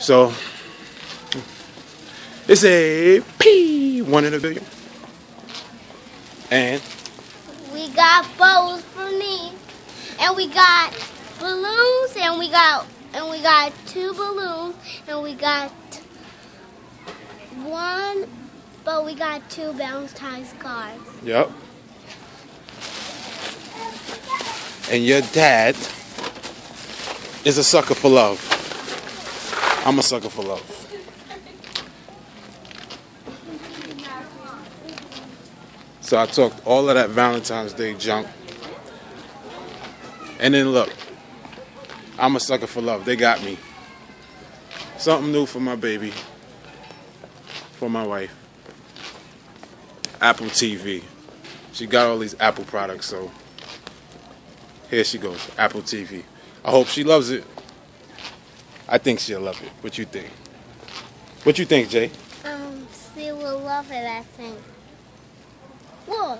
So it's a P one in a billion. And We got bows for me, and we got balloons, and we got and we got two balloons, and we got one, but we got two bounce ties cards. yep. And your dad is a sucker for love. I'm a sucker for love. So I talked all of that Valentine's Day junk. And then look, I'm a sucker for love. They got me. Something new for my baby. For my wife. Apple TV. She got all these Apple products, so here she goes. Apple TV. I hope she loves it. I think she'll love it. What you think? What you think, Jay? Um, she will love it, I think. Whoa.